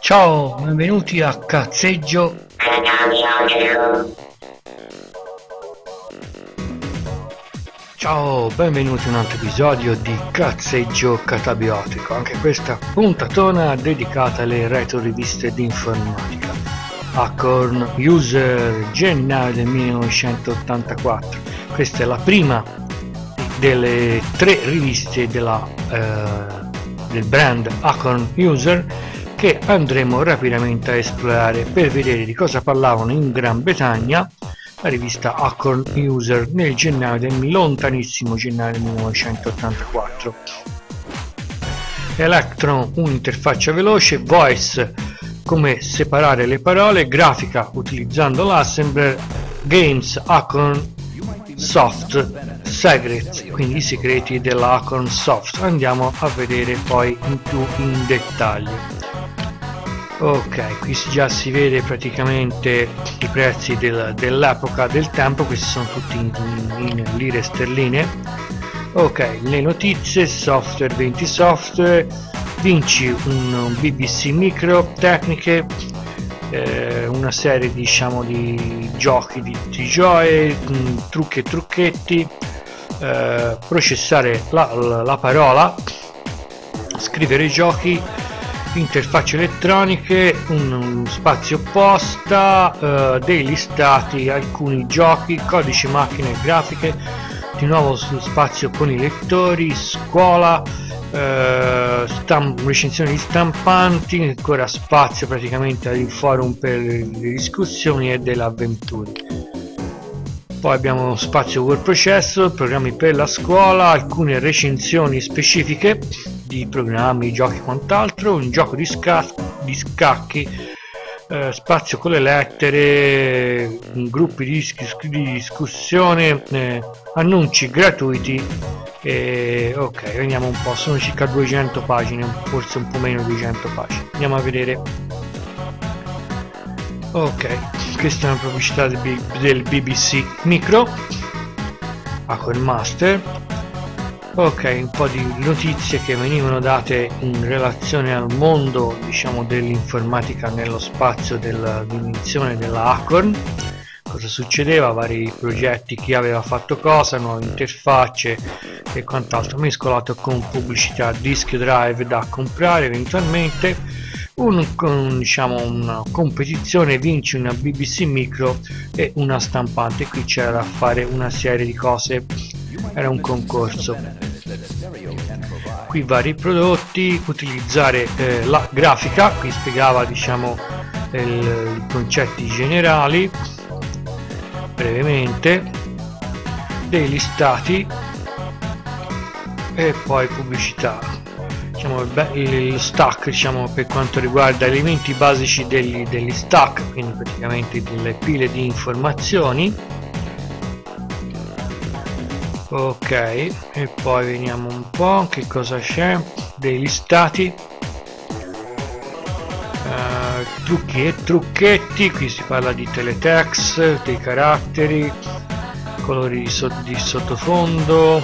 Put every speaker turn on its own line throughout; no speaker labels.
Ciao, benvenuti a Cazzeggio. Ciao, benvenuti in un altro episodio di Cazzeggio Catabiotico, anche questa puntatona dedicata alle retro riviste di informatica. Acorn User gennaio del 1984. Questa è la prima delle tre riviste della, eh, del brand Acorn User che andremo rapidamente a esplorare per vedere di cosa parlavano in Gran Bretagna la rivista Acorn User nel gennaio del lontanissimo gennaio del 1984. Electron un'interfaccia veloce, Voice come separare le parole, grafica utilizzando l'assembler, Games Acorn Soft Secrets, quindi i segreti dell'Acorn Soft. Andiamo a vedere poi in più in dettaglio ok qui già si vede praticamente i prezzi del, dell'epoca del tempo questi sono tutti in, in, in, lire sterline. Ok le notizie software 20 software vinci un, BBC micro tecniche eh, una serie diciamo di giochi di, di gioie mh, trucchi e trucchetti eh, processare la, la, la parola scrivere giochi interfacce elettroniche, un, un spazio posta, eh, dei listati, alcuni giochi, codice macchine grafiche, di nuovo sullo spazio con i lettori, scuola, eh, stamp, recensioni di stampanti, ancora spazio praticamente al forum per le discussioni e delle avventure. Poi abbiamo spazio word processor, programmi per la scuola, alcune recensioni specifiche di programmi, giochi e quant'altro, un gioco di, sca di scacchi, eh, spazio con le lettere, gruppi di, di discussione, eh, annunci gratuiti. E, ok, vediamo un po', sono circa 200 pagine, forse un po' meno di 200 pagine. Andiamo a vedere. Ok, questa è una pubblicità del BBC Micro, Aquel Master ok un po' di notizie che venivano date in relazione al mondo diciamo dell'informatica nello spazio della dimensione della Acorn. Cosa succedeva, vari progetti, chi aveva fatto cosa, nuove interfacce e quant'altro mescolato con pubblicità disk drive da comprare eventualmente. Un, un, diciamo, una competizione vince una BBC micro e una stampante. Qui c'era da fare una serie di cose. Era un concorso qui vari prodotti utilizzare eh, la grafica qui spiegava diciamo il, i concetti generali brevemente dei listati e poi pubblicità. Diciamo, il stack diciamo, per quanto riguarda elementi basici degli, degli stack quindi praticamente delle pile di informazioni ok e poi vediamo un po' che cosa c'è? Dei listati uh, trucchi e trucchetti qui si parla di teletext dei caratteri colori di, so di sottofondo uh,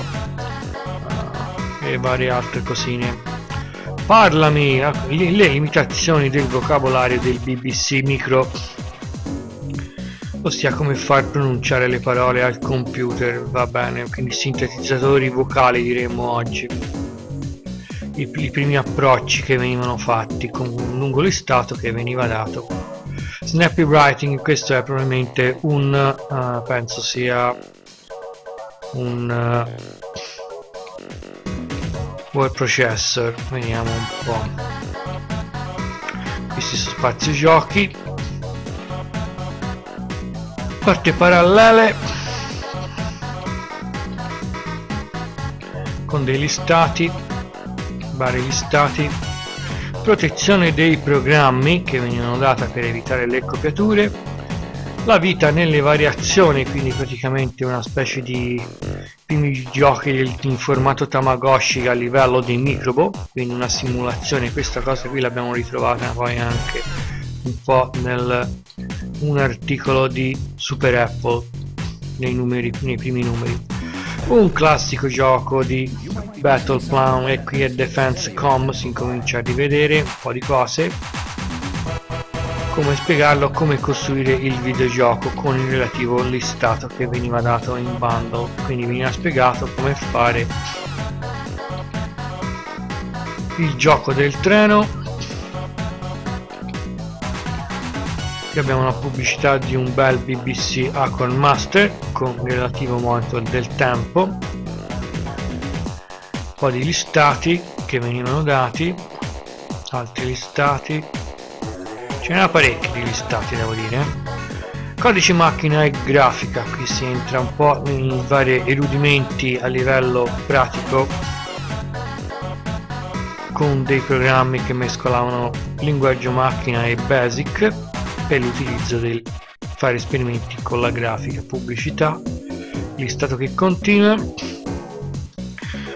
e varie altre cosine. Parlami uh, le, limitazioni del vocabolario del BBC micro ossia come far pronunciare le parole al computer, va bene, quindi sintetizzatori vocali diremmo oggi. I, I, primi approcci che venivano fatti con un lungo listato che veniva dato. Snappy Writing, questo è probabilmente un, uh, penso sia un uh, word processor, vediamo un po'. Questi sono spazio giochi, porte parallele. Con dei listati vari listati. Protezione dei programmi che venivano data per evitare le copiature. La vita nelle variazioni quindi praticamente una specie di primi giochi in formato Tamagotchi a livello di microbo quindi una simulazione. Questa cosa qui l'abbiamo ritrovata poi anche un po' nel un articolo di Super Apple nei, numeri, nei primi numeri. Un classico gioco di Battle Plan e qui è Defense Com si incomincia a rivedere un po' di cose. Come spiegarlo come costruire il videogioco con il relativo listato che veniva dato in bundle. Quindi veniva spiegato come fare il gioco del treno qui abbiamo una pubblicità di un bel BBC Acorn Master con relativo monitor del tempo un po' di listati che venivano dati altri listati ce n'era parecchi di listati devo dire. Codice macchina e grafica qui si entra un po' in vari erudimenti a livello pratico con dei programmi che mescolavano linguaggio macchina e basic per l'utilizzo del fare esperimenti con la grafica pubblicità listato che continua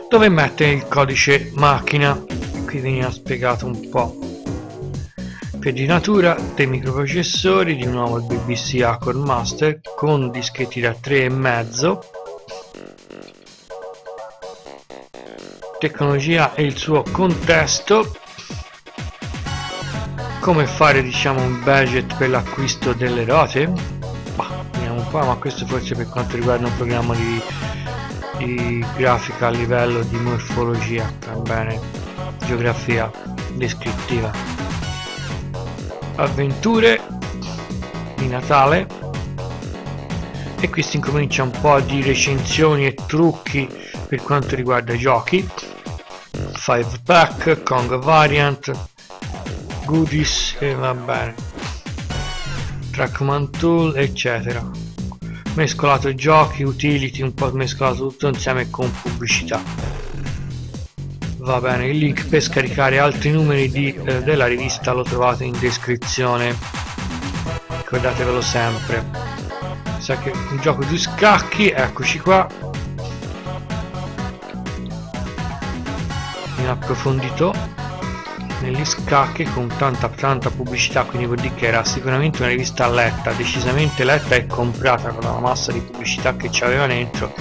dove mettere il codice macchina. Qui veniva spiegato un po' per di natura dei microprocessori di nuovo il BBC Acorn Master con dischetti da 3,5 tecnologia e il suo contesto come fare diciamo un budget per l'acquisto delle rote bah, vediamo qua ma questo forse per quanto riguarda un programma di, di grafica a livello di morfologia va bene? Geografia descrittiva. Avventure di Natale. E qui si incomincia un po' di recensioni e trucchi per quanto riguarda i giochi. 5 pack, Kong variant, goodies e va bene. Trackman tool eccetera. Mescolato giochi, utility, un po' mescolato tutto insieme con pubblicità. Va bene, il link per scaricare altri numeri di, eh, della rivista lo trovate in descrizione. Ricordatevelo sempre. Sa che un gioco di scacchi eccoci qua. In approfondito negli scacchi con tanta tanta pubblicità quindi vuol dire che era sicuramente una rivista letta decisamente letta e comprata con la massa di pubblicità che c'aveva dentro.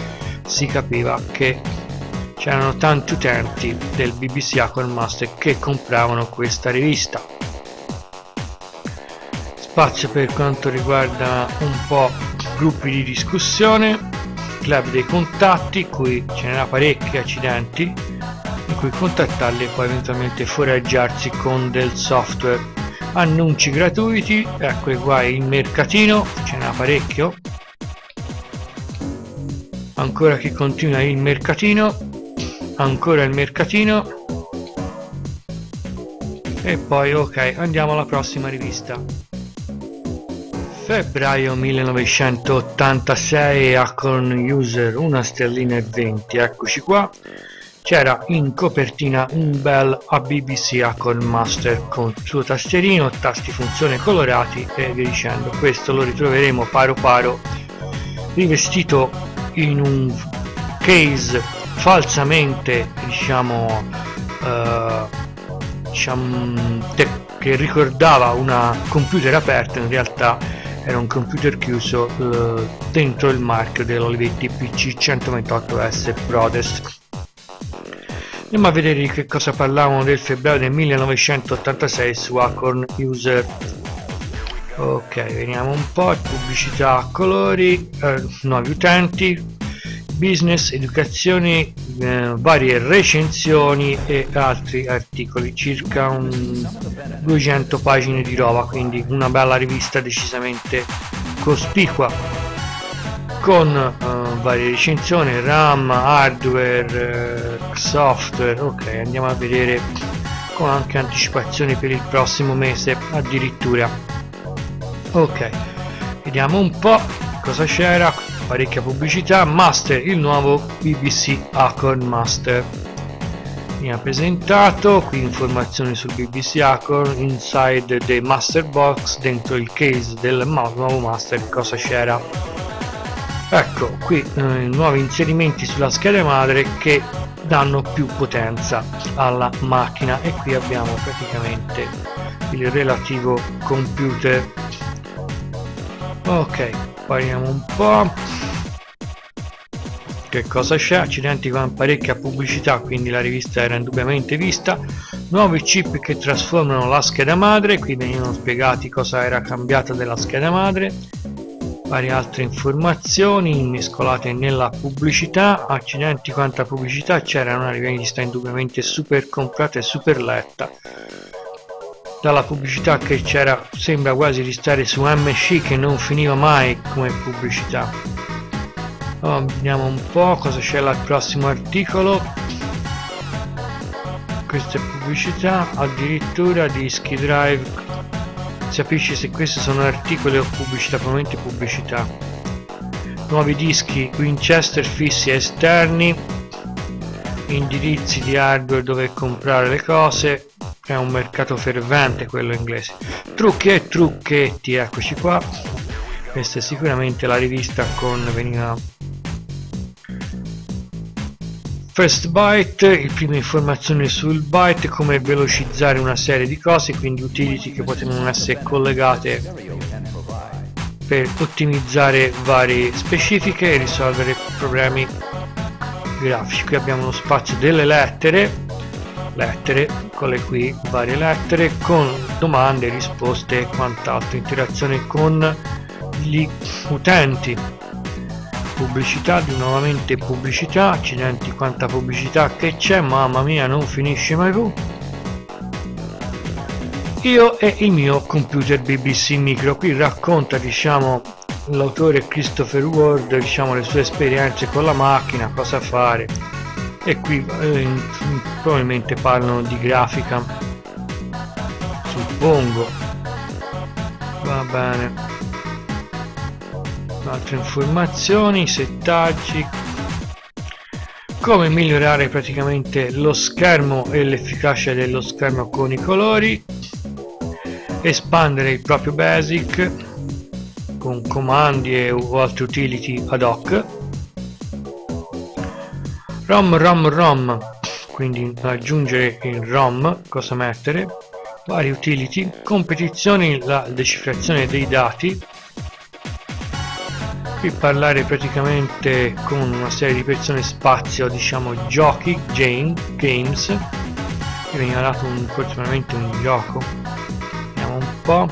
Si capiva che c'erano tanti utenti del BBC Aquan Master che compravano questa rivista. Spazio per quanto riguarda un po' gruppi di discussione club dei contatti qui ce n'era parecchi accidenti cui contattarli e poi eventualmente foraggiarsi con del software. Annunci gratuiti ecco qua il mercatino ce n'è parecchio. Ancora che continua il mercatino ancora il mercatino. E poi ok andiamo alla prossima rivista. Febbraio 1986 Acorn User una stellina e 20 eccoci qua c'era in copertina un bel ABBC Acorn Master con il suo tastierino, tasti funzione colorati e via dicendo. Questo lo ritroveremo paro paro rivestito in un case falsamente diciamo, uh, diciamo che ricordava una computer aperta in realtà era un computer chiuso uh, dentro il marchio dell'Olivetti PC 128S Protest Andiamo a vedere di che cosa parlavano del febbraio del 1986 su Acorn User. Ok, veniamo un po', pubblicità colori, eh, nuovi utenti, business, educazione, eh, varie recensioni e altri articoli, circa un 200 pagine di roba, quindi una bella rivista decisamente cospicua con uh, varie recensioni RAM, hardware, uh, software ok andiamo a vedere con anche anticipazioni per il prossimo mese addirittura. Ok vediamo un po' cosa c'era parecchia pubblicità master il nuovo BBC Acorn Master. Mi ha presentato qui informazioni sul BBC Acorn inside the master box dentro il case del nuovo master cosa c'era ecco qui eh, nuovi inserimenti sulla scheda madre che danno più potenza alla macchina. E qui abbiamo praticamente il relativo computer. Ok pariamo un po' che cosa c'è? Accidenti con parecchia pubblicità quindi la rivista era indubbiamente vista. Nuovi chip che trasformano la scheda madre. Qui venivano spiegati cosa era cambiata della scheda madre varie altre informazioni mescolate nella pubblicità. Accidenti quanta pubblicità c'era una rivendita indubbiamente super comprata e super letta. Dalla pubblicità che c'era sembra quasi di stare su MC che non finiva mai come pubblicità. Allora, vediamo un po' cosa c'è al prossimo articolo. Queste pubblicità addirittura dischi drive si capisce se questi sono articoli o pubblicità probabilmente pubblicità. Nuovi dischi Winchester fissi esterni indirizzi di hardware dove comprare le cose. È un mercato fervente quello inglese. Trucchi e trucchetti eccoci qua. Questa è sicuramente la rivista con veniva First Byte, le prime informazioni sul byte, come velocizzare una serie di cose, quindi utility che potevano essere collegate per ottimizzare varie specifiche e risolvere problemi grafici. Qui abbiamo lo spazio delle lettere, lettere, quelle qui varie lettere, con domande, risposte e quant'altro, interazione con gli utenti pubblicità di nuovamente pubblicità accidenti quanta pubblicità che c'è mamma mia non finisce mai più. Io e il mio computer BBC Micro qui racconta diciamo l'autore Christopher Ward diciamo le sue esperienze con la macchina cosa fare. E qui eh, probabilmente parlano di grafica. Suppongo. Va bene altre informazioni settaggi. Come migliorare praticamente lo schermo e l'efficacia dello schermo con i colori. Espandere il proprio basic con comandi e, o altri utility ad hoc. Rom rom rom. Quindi aggiungere il rom cosa mettere? Vari utility. Competizioni la decifrazione dei dati qui parlare praticamente con una serie di persone spazio diciamo giochi game, games. Che veniva dato un, fortunatamente un gioco. Vediamo un po'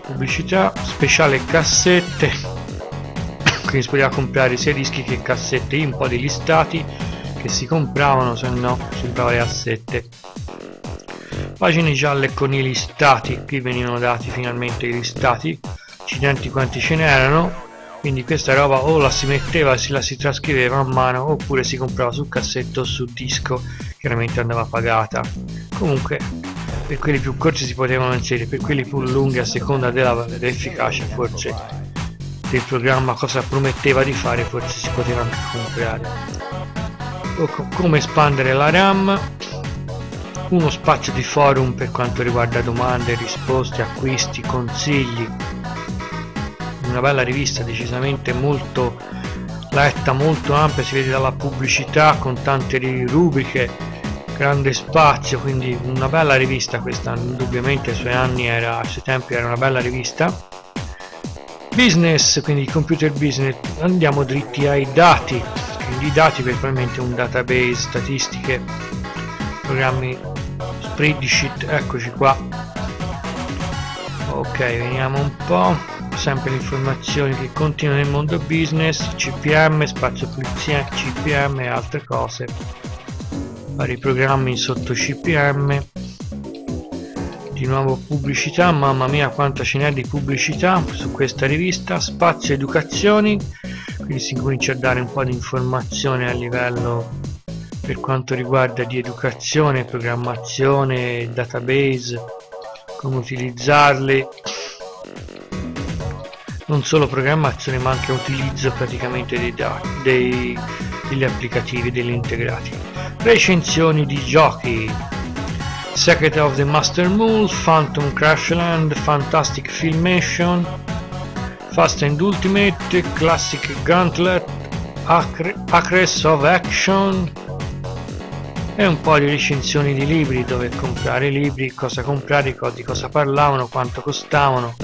pubblicità speciale cassette. Quindi si poteva comprare sia dischi che cassette. Un po' degli stati che si compravano se no si comprava le cassette. Pagine gialle con i listati qui venivano dati finalmente i listati accidenti quanti ce n'erano quindi questa roba o la si metteva e la si trascriveva a mano oppure si comprava sul cassetto o sul disco chiaramente andava pagata. Comunque per quelli più corti si potevano inserire per quelli più lunghi a seconda dell'efficacia forse del programma cosa prometteva di fare forse si poteva anche comprare. O come espandere la RAM uno spazio di forum per quanto riguarda domande, risposte, acquisti, consigli una bella rivista decisamente molto letta, molto ampia, si vede dalla pubblicità con tante rubriche, grande spazio, quindi una bella rivista questa, indubbiamente ai suoi anni era, ai suoi tempi era una bella rivista. Business, quindi computer business, andiamo dritti ai dati, quindi i dati per probabilmente un database, statistiche, programmi spreadsheet, eccoci qua. Ok, veniamo un po' sempre le informazioni che continuano nel mondo business, CPM, spazio pulizia, CPM e altre cose, vari programmi sotto CPM, di nuovo pubblicità, mamma mia quanta ce n'è di pubblicità su questa rivista, spazio educazioni, quindi si comincia a dare un po' di informazione a livello per quanto riguarda di educazione, programmazione, database, come utilizzarli non solo programmazione ma anche utilizzo praticamente dei dati, dei, degli applicativi, degli integrati. Recensioni di giochi Secret of the Master Mule, Phantom Crashland, Fantastic Filmation, Fast and Ultimate, Classic Gauntlet, Acre, Acres of Action e un po' di recensioni di libri dove comprare libri, cosa comprare, di cosa parlavano, quanto costavano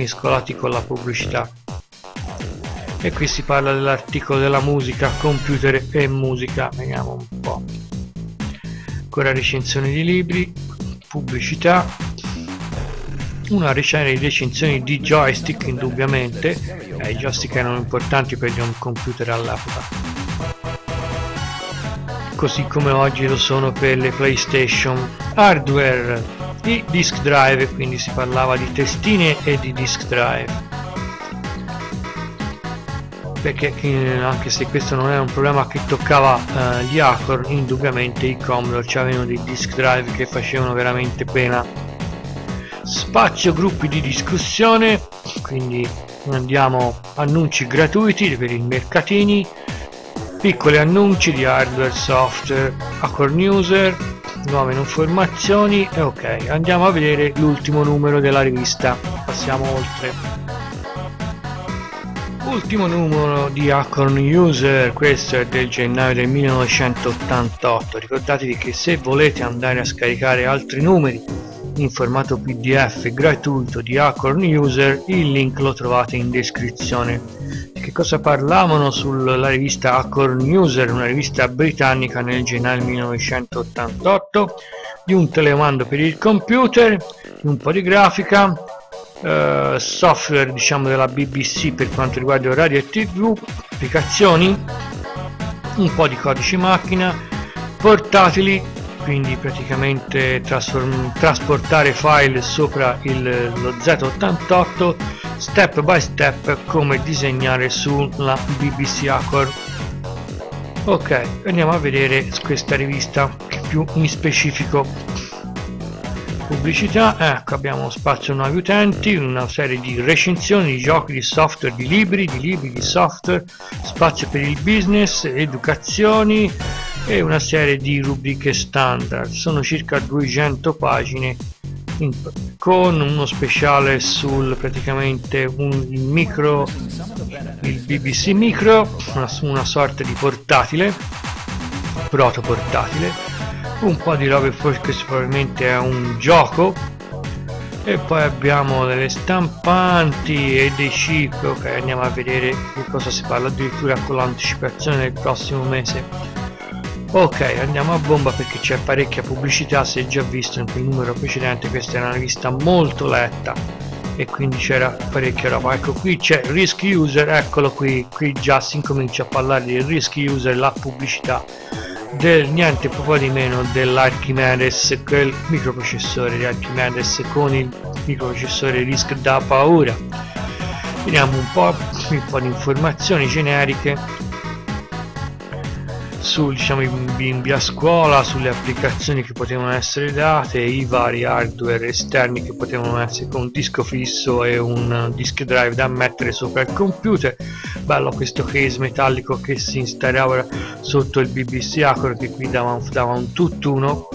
mescolati con la pubblicità. E qui si parla dell'articolo della musica computer e musica. Vediamo un po' ancora recensioni di libri pubblicità. Una serie di recensioni di joystick indubbiamente. Eh, i joystick erano importanti per un computer all'epoca. Così come oggi lo sono per le playstation. Hardware di disk drive quindi si parlava di testine e di disk drive. Perché anche se questo non è un problema che toccava eh, gli hacker indubbiamente i Commodore avevano dei disk drive che facevano veramente pena. Spazio gruppi di discussione quindi andiamo annunci gratuiti per i mercatini piccoli annunci di hardware software hacker newser nuove informazioni e ok andiamo a vedere l'ultimo numero della rivista passiamo oltre Ultimo numero di Acorn User, questo è del gennaio del 1988. Ricordatevi che se volete andare a scaricare altri numeri in formato PDF gratuito di Acorn User, il link lo trovate in descrizione. Che cosa parlavano sulla rivista Acorn User, una rivista britannica nel gennaio 1988, di un telemando per il computer, di un po' di grafica, eh, software diciamo della BBC per quanto riguarda orario e tv applicazioni un po' di codice macchina portatili quindi praticamente trasportare file sopra il, lo Z88 step by step come disegnare sulla BBC Accord. Ok andiamo a vedere questa rivista più in specifico. Pubblicità ecco abbiamo spazio nuovi utenti una serie di recensioni di giochi di software di libri di libri di software spazio per il business educazioni e una serie di rubriche standard. Sono circa 200 pagine. in, con uno speciale sul praticamente un micro il BBC micro una, una sorta di portatile proto portatile un po' di robe questo probabilmente è un gioco e poi abbiamo delle stampanti e dei chip ok andiamo a vedere di cosa si parla addirittura con l'anticipazione del prossimo mese ok andiamo a bomba perché c'è parecchia pubblicità si è già visto in quel numero precedente questa è una rivista molto letta e quindi c'era parecchia roba. Ecco qui c'è risk user eccolo qui qui già si incomincia a parlare di risk user la pubblicità del niente po' di meno dell'Archimedes quel microprocessore di Archimedes con il microprocessore RISC da paura. Vediamo un po', un po' di informazioni generiche su diciamo, i bimbi a scuola, sulle applicazioni che potevano essere date, i vari hardware esterni che potevano essere con un disco fisso e un disk drive da mettere sopra il computer. Bello questo case metallico che si installava sotto il BBC Acro che qui dava un, dava un tutt'uno.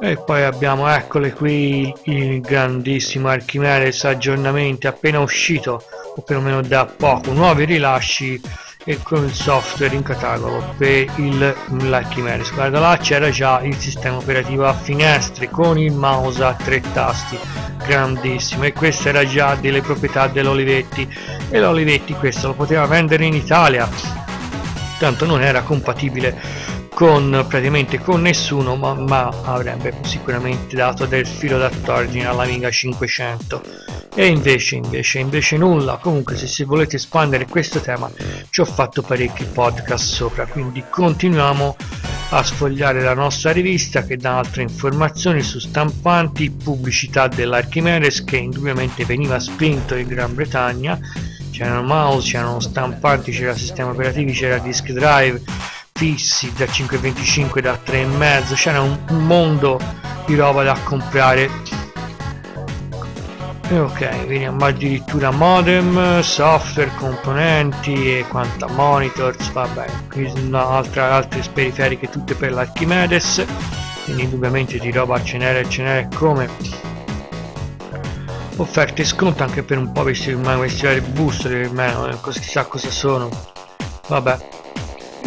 E poi abbiamo, eccole qui, il grandissimo Archimedes aggiornamenti appena uscito, o perlomeno da poco, nuovi rilasci e con il software in catalogo per il l'Archimedes guarda là c'era già il sistema operativo a finestre con il mouse a tre tasti grandissimo e questa era già delle proprietà dell'Olivetti. E l'Olivetti questo lo poteva vendere in Italia tanto non era compatibile con praticamente con nessuno ma, ma avrebbe sicuramente dato del filo d'attorgine all'Amiga 500 e invece invece invece nulla. Comunque se si volete espandere questo tema ci ho fatto parecchi podcast sopra. Quindi continuiamo a sfogliare la nostra rivista che dà altre informazioni su stampanti pubblicità dell'Archimedes che indubbiamente veniva spinto in Gran Bretagna. C'erano mouse, c'erano stampanti, c'era sistema operativi, c'era disk drive fissi da 5.25 da 3,5 c'era un mondo di roba da comprare. Ok vediamo addirittura modem software componenti e quanta monitors vabbè qui sono altre, altre periferiche tutte per l'Archimedes quindi indubbiamente di roba ce n'era ce n'era come offerte sconto anche per un po' questi, questi vari booster meno, eh, chissà cosa sono. Vabbè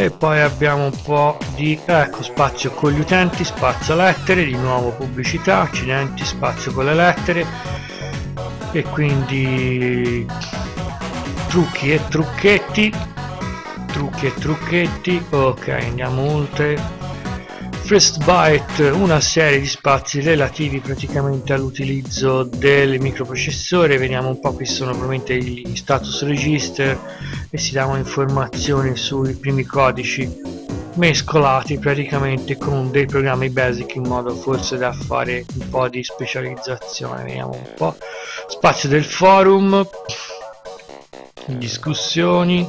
e poi abbiamo un po' di ecco spazio con gli utenti spazio lettere di nuovo pubblicità accidenti spazio con le lettere. E quindi trucchi e trucchetti trucchi e trucchetti. Ok andiamo oltre First Byte una serie di spazi relativi praticamente all'utilizzo del microprocessore. Vediamo un po' qui sono probabilmente gli status register e si danno informazioni sui primi codici mescolati praticamente con dei programmi basic in modo forse da fare un po' di specializzazione. Vediamo un po' spazio del forum. Discussioni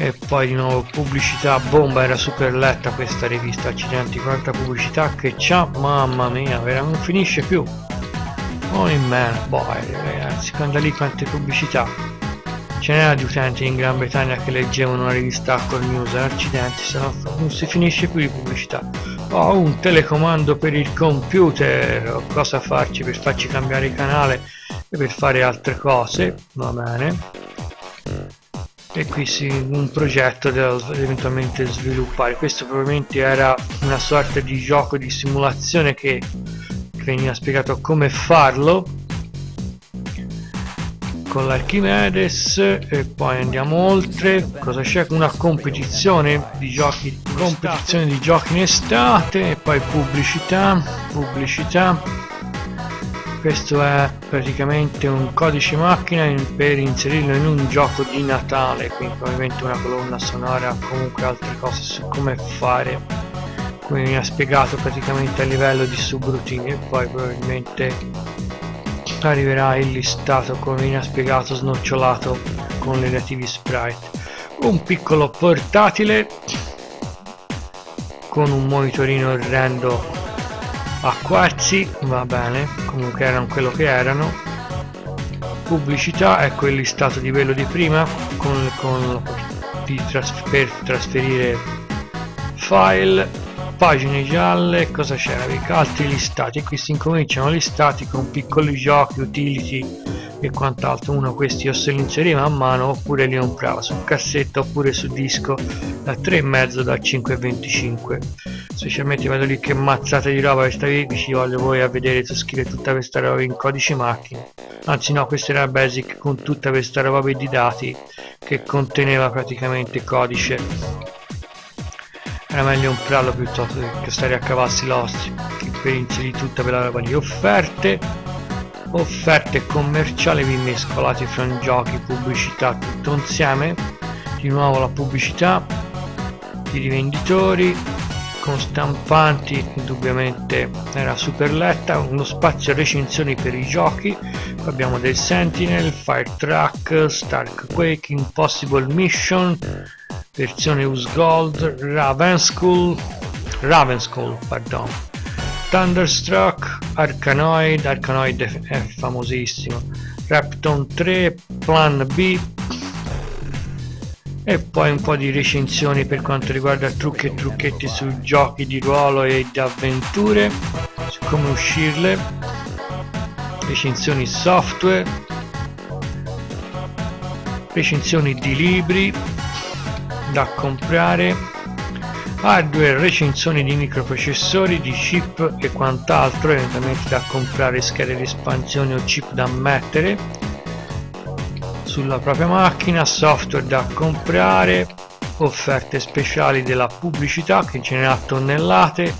e poi di nuovo pubblicità bomba era super letta questa rivista accidenti quanta pubblicità che c'ha mamma mia vera non finisce più. Oh man boy ragazzi guarda lì quante pubblicità. Ce n'era di utenti in Gran Bretagna che leggevano una rivista con news accidenti se no non si finisce più di pubblicità. Ho un telecomando per il computer ho cosa farci per farci cambiare canale e per fare altre cose? Va bene e qui sì, un progetto da eventualmente sviluppare. Questo probabilmente era una sorta di gioco di simulazione che veniva spiegato come farlo con l'Archimedes e poi andiamo oltre. Cosa c'è? Una competizione di giochi competizione di giochi in estate e poi pubblicità pubblicità questo è praticamente un codice macchina per inserirlo in un gioco di Natale quindi probabilmente una colonna sonora comunque altre cose su come fare. Come mi ha spiegato praticamente a livello di subroutine e poi probabilmente arriverà il listato come mi ha spiegato snocciolato con le relativi sprite. Un piccolo portatile con un monitorino orrendo a quarzi va bene comunque erano quello che erano. Pubblicità ecco il listato di quello di prima con, con di trasfer per trasferire file pagine gialle cosa c'era? Altri listati qui si incominciano listati con piccoli giochi utility e quant'altro. Uno questi o se li inseriva a mano oppure li comprava su cassetta oppure su disco da 3,5 da 5,25 specialmente vedo lì che mazzata di roba che stavi ci voglio voi a vedere tu scrivere tutta questa roba in codice macchina. Anzi no questa era basic con tutta questa roba di dati che conteneva praticamente codice. Era meglio comprarlo piuttosto che stare a cavarsi l'ostri per inserire tutta quella roba di offerte offerte commerciali vi mescolate fra giochi pubblicità tutto insieme. Di nuovo la pubblicità i rivenditori con stampanti indubbiamente era super letta uno spazio recensioni per i giochi. Abbiamo del Sentinel, Fire Track, Stark Quake, Impossible Mission versione US Gold, Ravenskull Ravenskull, pardon. Thunderstruck, Arkanoid, Arkanoid è famosissimo. Rapton 3, Plan B e poi un po' di recensioni per quanto riguarda trucchi e trucchetti sui giochi di ruolo e di avventure su come uscirle. Recensioni software. Recensioni di libri da comprare. Hardware recensioni di microprocessori di chip e quant'altro eventualmente da comprare schede di espansione o chip da mettere sulla propria macchina, software da comprare, offerte speciali della pubblicità che ce ne ha tonnellate,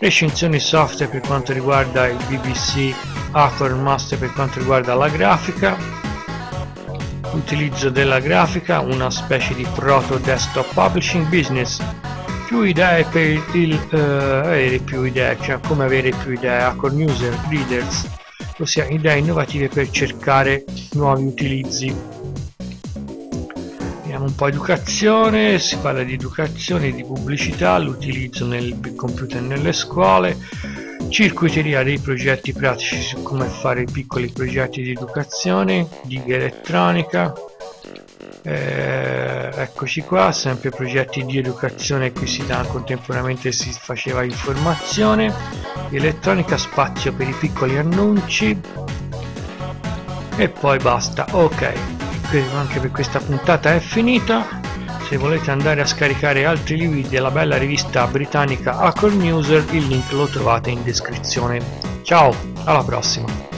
recensioni software per quanto riguarda il BBC Acorn Master per quanto riguarda la grafica, utilizzo della grafica, una specie di proto desktop publishing business, più idee per il uh, avere più idee, cioè come avere più idee, Acorn User, Readers, ossia idee innovative per cercare nuovi utilizzi. Vediamo un po' educazione si parla di educazione di pubblicità l'utilizzo nel computer nelle scuole circuiteria dei progetti pratici su come fare piccoli progetti di educazione diga elettronica eh, eccoci qua sempre progetti di educazione qui si dà contemporaneamente si faceva informazione elettronica spazio per i piccoli annunci. E poi basta. Ok anche per questa puntata è finita. Se volete andare a scaricare altri libri della bella rivista britannica Acorn Newser il link lo trovate in descrizione. Ciao alla prossima